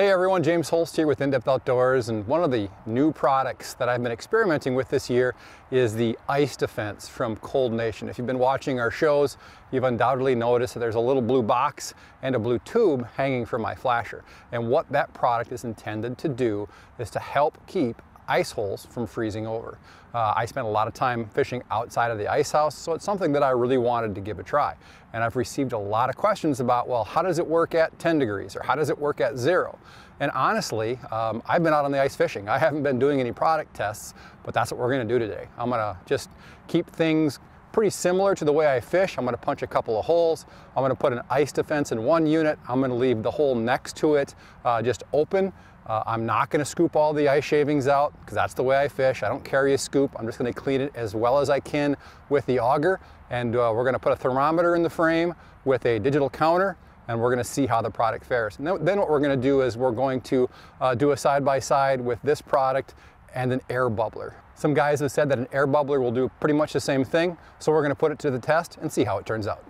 Hey everyone, James Holst here with In-Depth Outdoors and one of the new products that I've been experimenting with this year is the Ice Defense from Cold Nation. If you've been watching our shows, you've undoubtedly noticed that there's a little blue box and a blue tube hanging from my flasher. And what that product is intended to do is to help keep ice holes from freezing over. Uh, I spent a lot of time fishing outside of the ice house, so it's something that I really wanted to give a try. And I've received a lot of questions about, well, how does it work at 10 degrees or how does it work at zero? And honestly, um, I've been out on the ice fishing. I haven't been doing any product tests, but that's what we're gonna do today. I'm gonna just keep things pretty similar to the way I fish. I'm gonna punch a couple of holes. I'm gonna put an ice defense in one unit. I'm gonna leave the hole next to it uh, just open. Uh, I'm not gonna scoop all the ice shavings out because that's the way I fish. I don't carry a scoop. I'm just gonna clean it as well as I can with the auger. And uh, we're gonna put a thermometer in the frame with a digital counter and we're gonna see how the product fares. And then, what we're gonna do is we're going to uh, do a side-by-side -side with this product and an air bubbler. Some guys have said that an air bubbler will do pretty much the same thing, so we're gonna put it to the test and see how it turns out.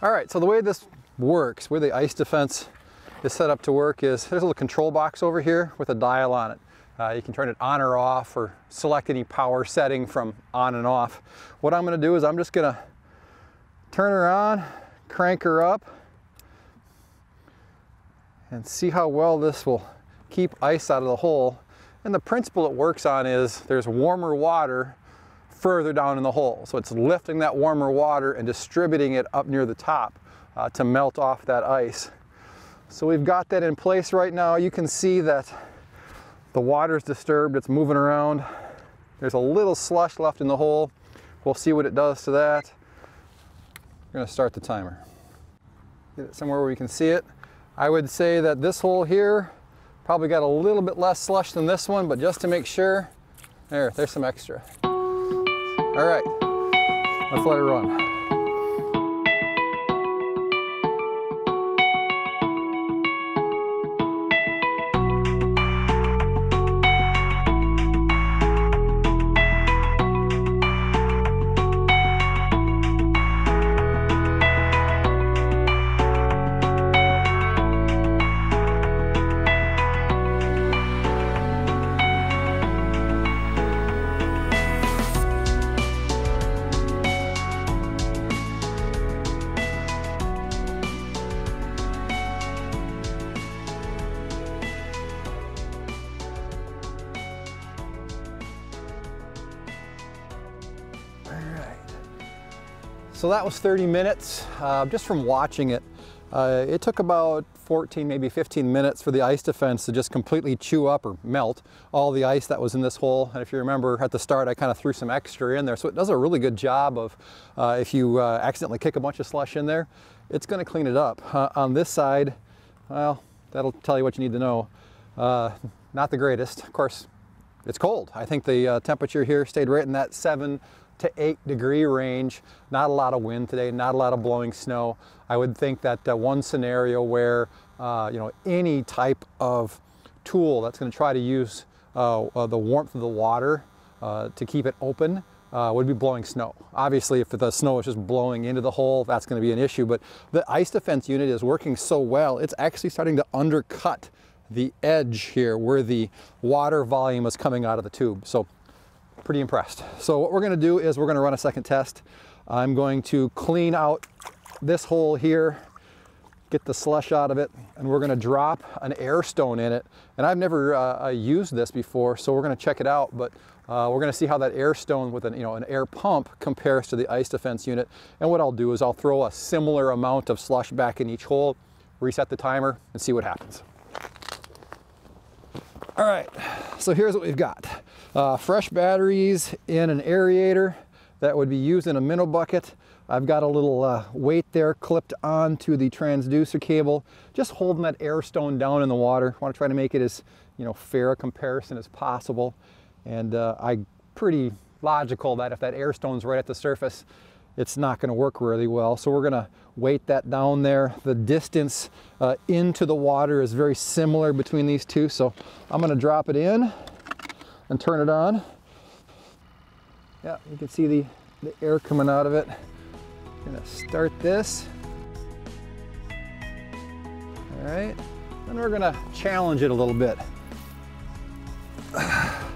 All right, so the way this works, where the ice defense is set up to work is there's a little control box over here with a dial on it. Uh, you can turn it on or off or select any power setting from on and off. What I'm gonna do is I'm just gonna turn her on, crank her up, and see how well this will keep ice out of the hole. And the principle it works on is there's warmer water further down in the hole. So it's lifting that warmer water and distributing it up near the top uh, to melt off that ice. So we've got that in place right now. You can see that the water is disturbed, it's moving around. There's a little slush left in the hole. We'll see what it does to that. We're gonna start the timer. Get it somewhere where we can see it. I would say that this hole here probably got a little bit less slush than this one, but just to make sure, there, there's some extra. All right, let's let it run. So that was 30 minutes uh, just from watching it. Uh, it took about 14, maybe 15 minutes for the ice defense to just completely chew up or melt all the ice that was in this hole. And if you remember at the start, I kind of threw some extra in there. So it does a really good job of, uh, if you uh, accidentally kick a bunch of slush in there, it's gonna clean it up. Uh, on this side, well, that'll tell you what you need to know. Uh, not the greatest. Of course, it's cold. I think the temperature here stayed right in that seven to 8 degree range. Not a lot of wind today, not a lot of blowing snow. I would think that uh, one scenario where uh, you know any type of tool that's going to try to use uh, uh, the warmth of the water uh, to keep it open uh, would be blowing snow. Obviously, if the snow is just blowing into the hole, that's going to be an issue. But the ice defense unit is working so well, it's actually starting to undercut the edge here where the water volume is coming out of the tube. So pretty impressed. So what we're gonna do is we're gonna run a second test. I'm going to clean out this hole here, get the slush out of it, and we're gonna drop an air stone in it. And I've never uh, uh, used this before, so we're gonna check it out, but uh, we're gonna see how that air stone with an, you know, an air pump compares to the ice defense unit. And what I'll do is I'll throw a similar amount of slush back in each hole, reset the timer, and see what happens. All right, so here's what we've got. Uh, fresh batteries in an aerator that would be used in a minnow bucket. I've got a little uh, weight there clipped onto the transducer cable, just holding that air stone down in the water. I want to try to make it as you know fair a comparison as possible. And uh, I pretty logical that if that air stone's right at the surface, it's not going to work really well. So we're going to weight that down there. The distance uh, into the water is very similar between these two. So I'm going to drop it in and turn it on. Yeah, you can see the, the air coming out of it. I'm to start this. All right, then we're to challenge it a little bit. How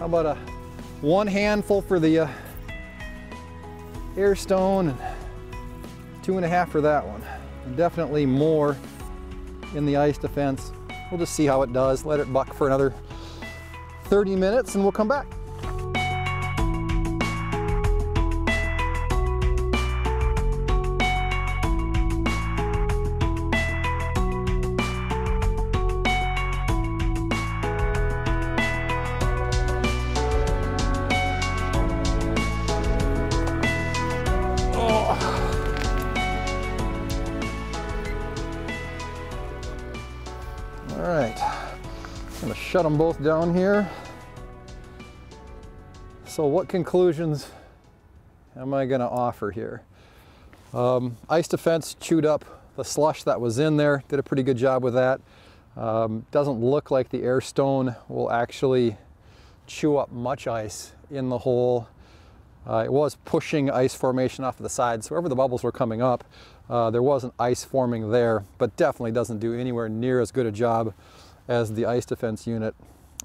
about a one handful for the uh, air stone and two and a half for that one. And definitely more in the ice defense. We'll just see how it does. Let it buck for another 30 minutes and we'll come back. Shut them both down here. So what conclusions am I gonna offer here? Um, ice Defense chewed up the slush that was in there, did a pretty good job with that. Um, doesn't look like the air stone will actually chew up much ice in the hole. Uh, it was pushing ice formation off the side, so wherever the bubbles were coming up, uh, there wasn't ice forming there, but definitely doesn't do anywhere near as good a job as the ice defense unit.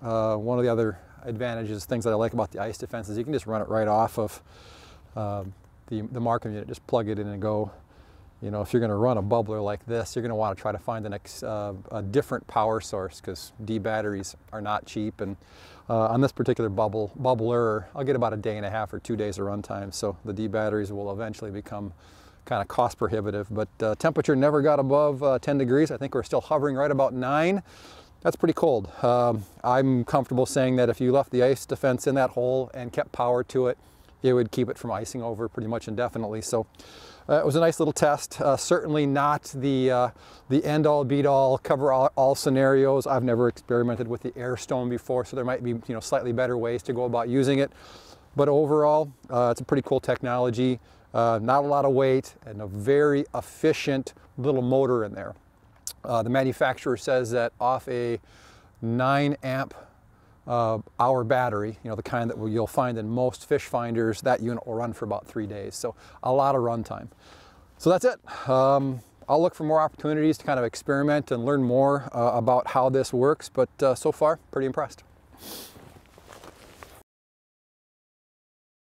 Uh, one of the other advantages, things that I like about the ice defense is you can just run it right off of uh, the, the Marcum unit, just plug it in and go. You know, if you're going to run a bubbler like this, you're going to want to try to find an ex, uh, a different power source because D batteries are not cheap. And uh, on this particular bubble bubbler, I'll get about a day and a half or two days of runtime. So the D batteries will eventually become kind of cost prohibitive, but uh, temperature never got above uh, 10 degrees. I think we're still hovering right about nine. That's pretty cold. Um, I'm comfortable saying that if you left the ice defense in that hole and kept power to it, it would keep it from icing over pretty much indefinitely. So uh, it was a nice little test. Uh, certainly not the, uh, the end all beat all, cover all, all, scenarios. I've never experimented with the air stone before, so there might be you know, slightly better ways to go about using it. But overall, uh, it's a pretty cool technology. Uh, not a lot of weight and a very efficient little motor in there. Uh, the manufacturer says that off a 9 amp uh, hour battery, you know, the kind that you'll find in most fish finders, that unit will run for about three days. So a lot of runtime. So that's it. Um, I'll look for more opportunities to kind of experiment and learn more uh, about how this works, but uh, so far, pretty impressed.